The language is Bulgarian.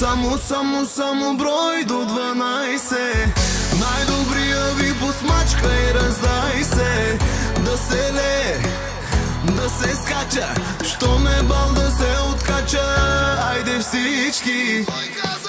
Само, само, само брой до 12 Най-добрия ви посмачка и раздай се. Да се ле, да се скача. Що ме бал да се откача? Айде всички. Бойка!